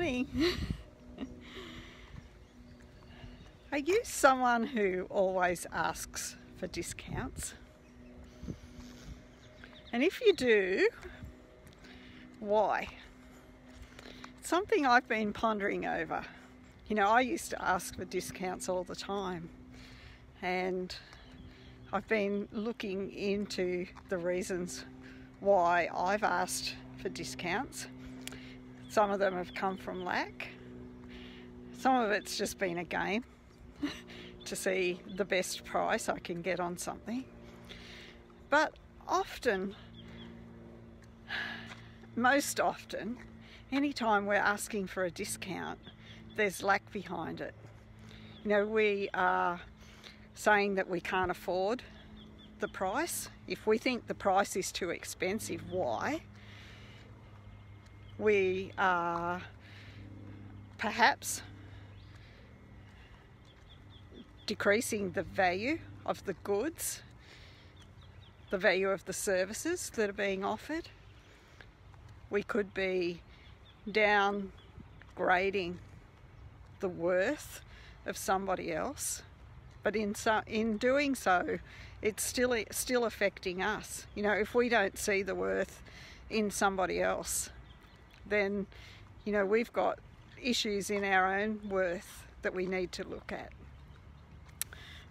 Morning. Are you someone who always asks for discounts? And if you do, why? It's something I've been pondering over. You know, I used to ask for discounts all the time, and I've been looking into the reasons why I've asked for discounts. Some of them have come from lack. Some of it's just been a game to see the best price I can get on something. But often, most often, anytime we're asking for a discount, there's lack behind it. You know, we are saying that we can't afford the price. If we think the price is too expensive, why? We are perhaps decreasing the value of the goods, the value of the services that are being offered. We could be downgrading the worth of somebody else, but in so, in doing so, it's still still affecting us. You know, if we don't see the worth in somebody else, then you know we've got issues in our own worth that we need to look at.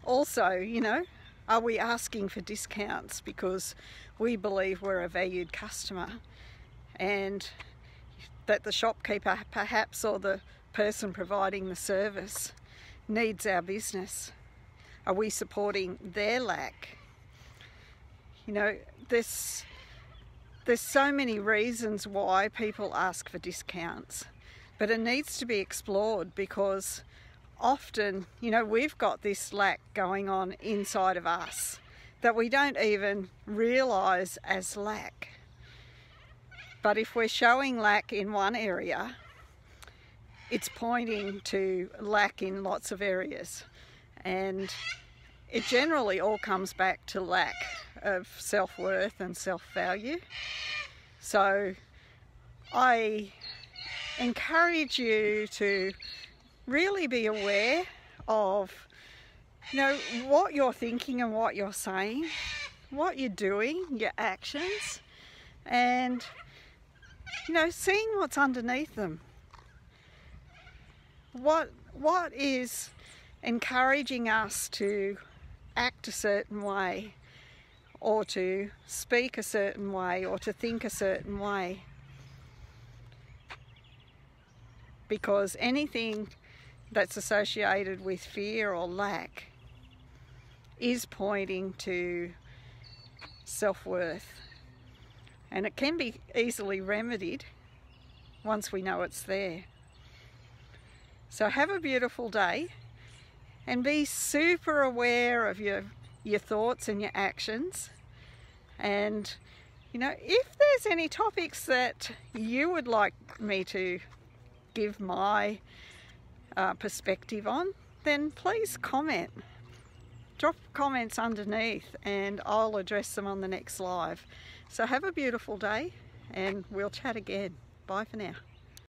Also, you know, are we asking for discounts because we believe we're a valued customer and that the shopkeeper perhaps or the person providing the service needs our business? Are we supporting their lack? You know, this there's so many reasons why people ask for discounts, but it needs to be explored because often, you know, we've got this lack going on inside of us that we don't even realise as lack. But if we're showing lack in one area, it's pointing to lack in lots of areas. And it generally all comes back to lack of self-worth and self-value. So I encourage you to really be aware of you know what you're thinking and what you're saying, what you're doing, your actions, and you know seeing what's underneath them. What what is encouraging us to act a certain way or to speak a certain way or to think a certain way. Because anything that's associated with fear or lack is pointing to self-worth. And it can be easily remedied once we know it's there. So have a beautiful day and be super aware of your your thoughts and your actions and you know if there's any topics that you would like me to give my uh, perspective on, then please comment. Drop comments underneath and I'll address them on the next live. So have a beautiful day and we'll chat again. Bye for now.